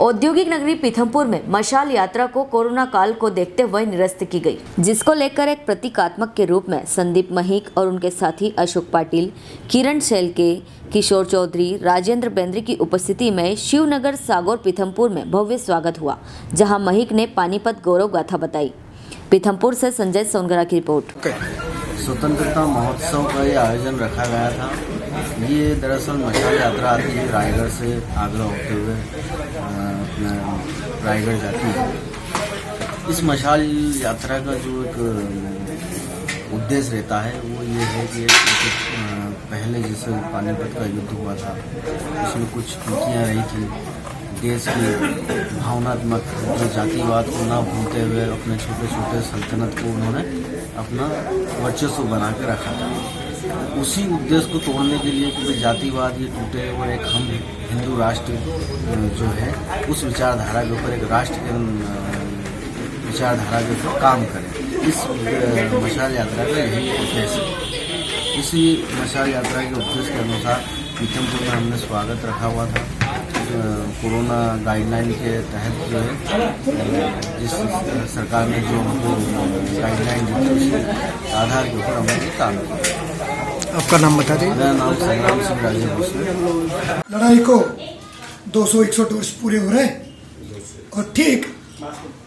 औद्योगिक नगरी पीथमपुर में मशाल यात्रा को कोरोना काल को देखते हुए निरस्त की गई, जिसको लेकर एक प्रतीकात्मक के रूप में संदीप महिक और उनके साथी अशोक पाटिल, किरण शेलके किशोर चौधरी, राजेंद्र बेंद्री की उपस्थिति में शिवनगर सागौर पीथमपुर में भव्य स्वागत हुआ, जहाँ महिक ने पानीपत गौरव गाथा बताई। पीथमपुर से संजय सोनगरा की रिपोर्ट। स्वतंत्रता महोत्सव का ये आयोजन रखा गया था। ये दरअसल मशाल यात्रा आती है रायगढ़ से आगरा होते हुए अपना रायगढ़ जाती है। इस मशाल यात्रा का जो एक उद्देश्य रहता है, वो ये है कि पहले जैसे पानीपत का युद्ध हुआ था, उसमें कुछ त्रुटियाँ रही थी। देश की भावनात्मक जो जातिवाद को ना भूलते हुए अपने छोटे छोटे सल्तनत को उन्होंने अपना वर्चस्व बना के रखा था। उसी उद्देश्य को तोड़ने के लिए कि जातिवाद ये टूटे और एक हम हिंदू राष्ट्र जो है, उस विचारधारा के ऊपर एक राष्ट्र के विचारधारा के ऊपर काम करें। इस मशाल यात्रा का यही उद्देश्य है। इसी मशाल यात्रा के उद्देश्य के अनुसार पीथमपुर में हमने स्वागत रखा हुआ था। कोरोना गाइडलाइन के तहत जो है जिस सरकार ने जो हमको गाइडलाइन दी थी उसके आधार के ऊपर हमने ये काम किया। आपका नाम बता दें। लड़ाई को 200 100 वर्ष पूरे हो रहे हैं। और ठीक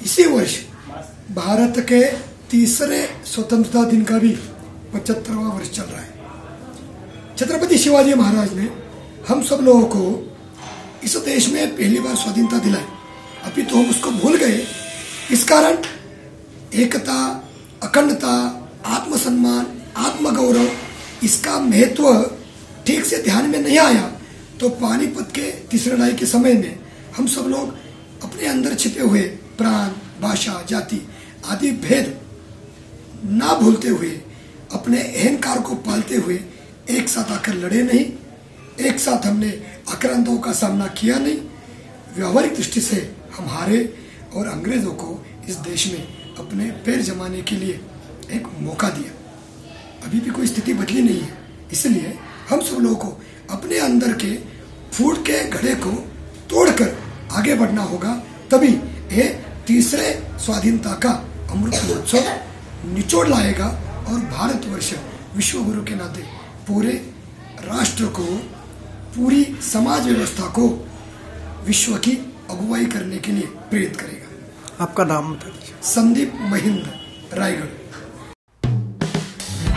इसी वर्ष भारत के तीसरे स्वतंत्रता दिन का भी पचहत्तरवा वर्ष चल रहा है। छत्रपति शिवाजी महाराज ने हम सब लोगों को इस देश में पहली बार स्वाधीनता दिलाई। अभी तो हम उसको भूल गए। इस कारण एकता अखंडता आत्मसम्मान आत्मगौरव इसका महत्व ठीक से ध्यान में नहीं आया तो पानीपत के तीसरे लड़ाई के समय में हम सब लोग अपने अंदर छिपे हुए प्राण, भाषा, जाति आदि भेद ना भूलते हुए, अपने अहंकार को पालते हुए एक साथ आकर लड़े नहीं, एक साथ हमने आक्रांतों का सामना किया नहीं। व्यवहारिक दृष्टि से हम हारे और अंग्रेज़ों को इस देश में अपने पैर जमाने के लिए एक मौका दिया। अभी भी कोई स्थिति बदली नहीं है। इसलिए हम सब लोगों को अपने अंदर के फ़ूड के घड़े को तोड़कर आगे बढ़ना होगा। तभी ये तीसरे स्वाधीनता का अमृत महोत्सव निचोड़ लाएगा और भारतवर्ष विश्व गुरु के नाते पूरे राष्ट्र को पूरी समाज व्यवस्था को विश्व की अगुवाई करने के लिए प्रेरित करेगा। आपका नाम बता दीजिए। संदीप महिंद्र रायगढ़।